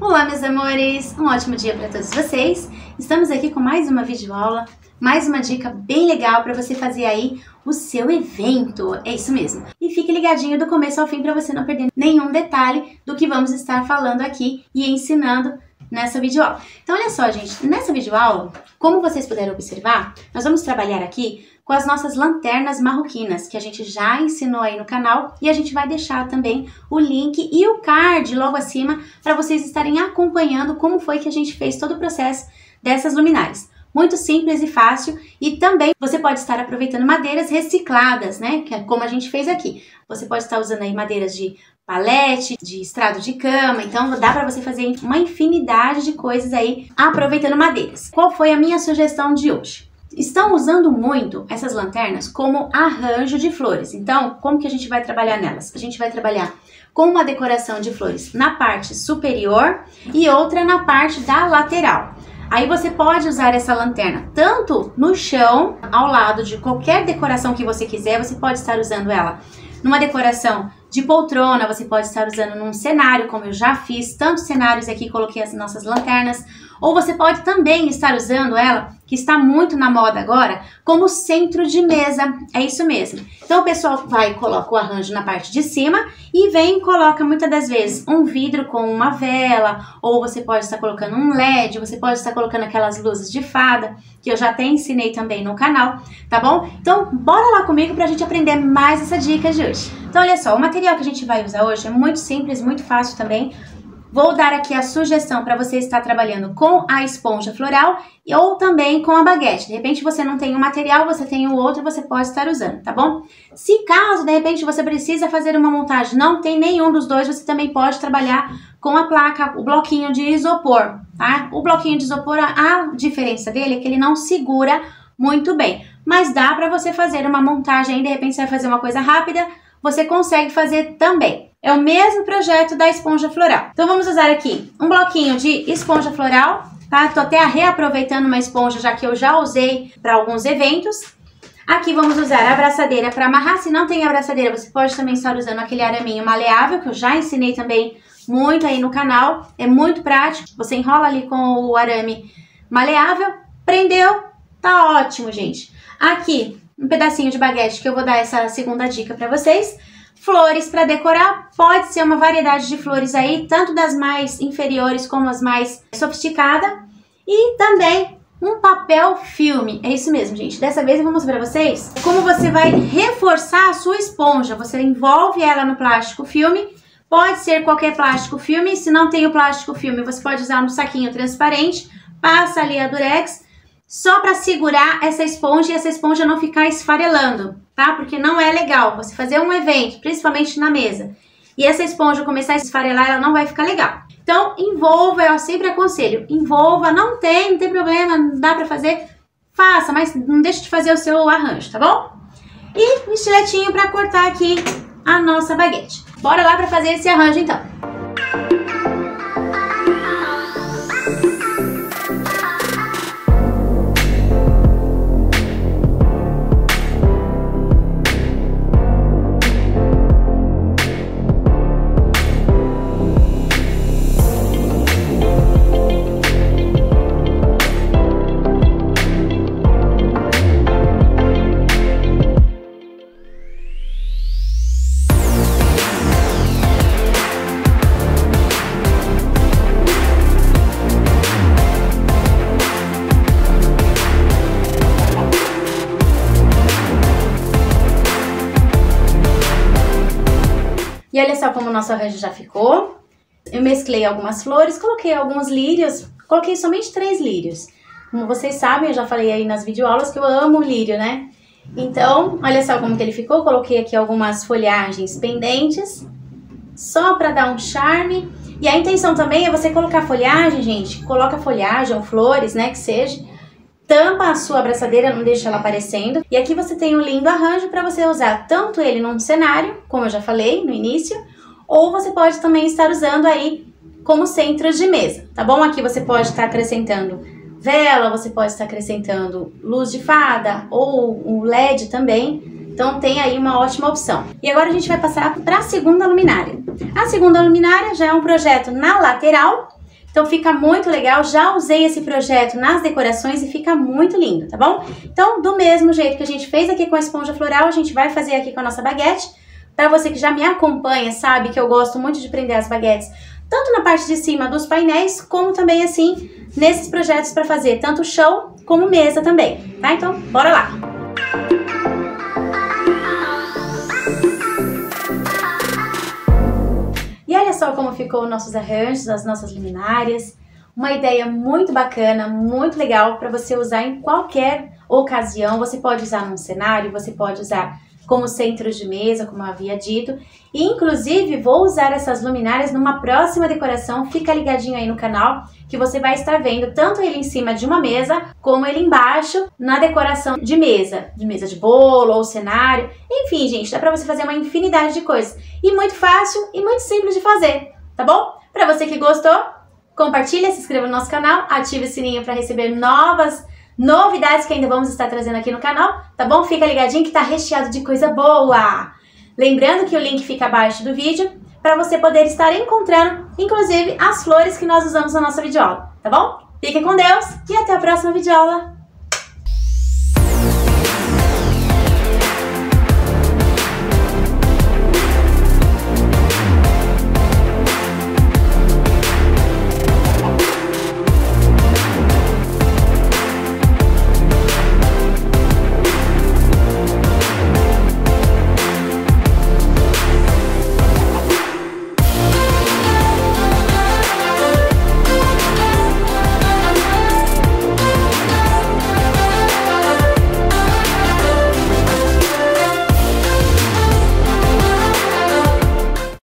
Olá, meus amores! Um ótimo dia para todos vocês. Estamos aqui com mais uma videoaula, mais uma dica bem legal para você fazer aí o seu evento. É isso mesmo. E fique ligadinho do começo ao fim para você não perder nenhum detalhe do que vamos estar falando aqui e ensinando nessa videoaula. Então, olha só, gente, nessa videoaula, como vocês puderam observar, nós vamos trabalhar aqui com as nossas lanternas marroquinas, que a gente já ensinou aí no canal, e a gente vai deixar também o link e o card logo acima para vocês estarem acompanhando como foi que a gente fez todo o processo dessas luminárias. Muito simples e fácil e também você pode estar aproveitando madeiras recicladas, né? Que é como a gente fez aqui. Você pode estar usando aí madeiras de palete, de estrado de cama, então dá para você fazer uma infinidade de coisas aí aproveitando madeiras. Qual foi a minha sugestão de hoje? Estão usando muito essas lanternas como arranjo de flores. Então, como que a gente vai trabalhar nelas? A gente vai trabalhar com uma decoração de flores na parte superior e outra na parte da lateral. Aí você pode usar essa lanterna tanto no chão, ao lado de qualquer decoração que você quiser, você pode estar usando ela numa decoração de poltrona, você pode estar usando num cenário, como eu já fiz, tantos cenários aqui, coloquei as nossas lanternas, ou você pode também estar usando ela, que está muito na moda agora, como centro de mesa. É isso mesmo. Então o pessoal vai e coloca o arranjo na parte de cima e vem e coloca muitas das vezes um vidro com uma vela, ou você pode estar colocando um LED, você pode estar colocando aquelas luzes de fada, que eu já até ensinei também no canal, tá bom? Então bora lá comigo para a gente aprender mais essa dica de hoje. Então olha só, o material que a gente vai usar hoje é muito simples, muito fácil também. Vou dar aqui a sugestão para você estar trabalhando com a esponja floral ou também com a baguete. De repente você não tem um material, você tem o outro, você pode estar usando, tá bom? Se caso de repente você precisa fazer uma montagem, não tem nenhum dos dois, você também pode trabalhar com a placa, o bloquinho de isopor, tá? O bloquinho de isopor, a diferença dele é que ele não segura muito bem, mas dá para você fazer uma montagem, de repente você vai fazer uma coisa rápida, você consegue fazer também. É o mesmo projeto da esponja floral. Então vamos usar aqui um bloquinho de esponja floral, tá? Tô até reaproveitando uma esponja já que eu já usei para alguns eventos. Aqui vamos usar a abraçadeira para amarrar. Se não tem abraçadeira, você pode também estar usando aquele araminho maleável que eu já ensinei também muito aí no canal. É muito prático. Você enrola ali com o arame maleável, prendeu, tá ótimo, gente. Aqui, um pedacinho de baguete que eu vou dar essa segunda dica para vocês. Flores para decorar, pode ser uma variedade de flores aí, tanto das mais inferiores como as mais sofisticadas. E também um papel filme. É isso mesmo, gente. Dessa vez eu vou mostrar para vocês como você vai reforçar a sua esponja. Você envolve ela no plástico filme. Pode ser qualquer plástico filme. Se não tem o plástico filme, você pode usar um saquinho transparente. Passa ali a durex só para segurar essa esponja e essa esponja não ficar esfarelando, tá? Porque não é legal você fazer um evento, principalmente na mesa, e essa esponja começar a esfarelar, ela não vai ficar legal. Então, envolva, eu sempre aconselho, envolva, não tem, não tem problema, não dá para fazer, faça, mas não deixe de fazer o seu arranjo, tá bom? E um estiletinho para cortar aqui a nossa baguete. Bora lá para fazer esse arranjo então. E olha só como o nosso arranjo já ficou. Eu mesclei algumas flores, coloquei alguns lírios, coloquei somente três lírios. Como vocês sabem, eu já falei aí nas videoaulas que eu amo lírio, né? Então, olha só como que ele ficou. Coloquei aqui algumas folhagens pendentes, só para dar um charme. E a intenção também é você colocar folhagem, gente. Coloca folhagem ou flores, né, que seja tampa a sua abraçadeira, não deixa ela aparecendo. E aqui você tem um lindo arranjo para você usar tanto ele num cenário, como eu já falei no início, ou você pode também estar usando aí como centro de mesa, tá bom? Aqui você pode estar acrescentando vela, você pode estar acrescentando luz de fada ou um LED também. Então tem aí uma ótima opção. E agora a gente vai passar para a segunda luminária. A segunda luminária já é um projeto na lateral Então fica muito legal, já usei esse projeto nas decorações e fica muito lindo, tá bom? Então, do mesmo jeito que a gente fez aqui com a esponja floral, a gente vai fazer aqui com a nossa baguete. Para você que já me acompanha, sabe que eu gosto muito de prender as baguetes, tanto na parte de cima dos painéis, como também assim, nesses projetos para fazer tanto chão como mesa também, tá? Então, bora lá! Só como ficou nossos arranjos, as nossas luminárias. Uma ideia muito bacana, muito legal para você usar em qualquer ocasião. Você pode usar num cenário, você pode usar como centro de mesa, como eu havia dito. E, inclusive, vou usar essas luminárias numa próxima decoração. Fica ligadinho aí no canal que você vai estar vendo tanto ele em cima de uma mesa, como ele embaixo na decoração de mesa, de mesa de bolo ou cenário. Enfim, gente, dá pra você fazer uma infinidade de coisas. E muito fácil e muito simples de fazer, tá bom? Pra você que gostou, compartilha, se inscreva no nosso canal, ative o sininho para receber novas novidades que ainda vamos estar trazendo aqui no canal, tá bom? Fica ligadinho que tá recheado de coisa boa! Lembrando que o link fica abaixo do vídeo para você poder estar encontrando, inclusive, as flores que nós usamos na nossa videoaula, tá bom? Fique com Deus e até a próxima videoaula!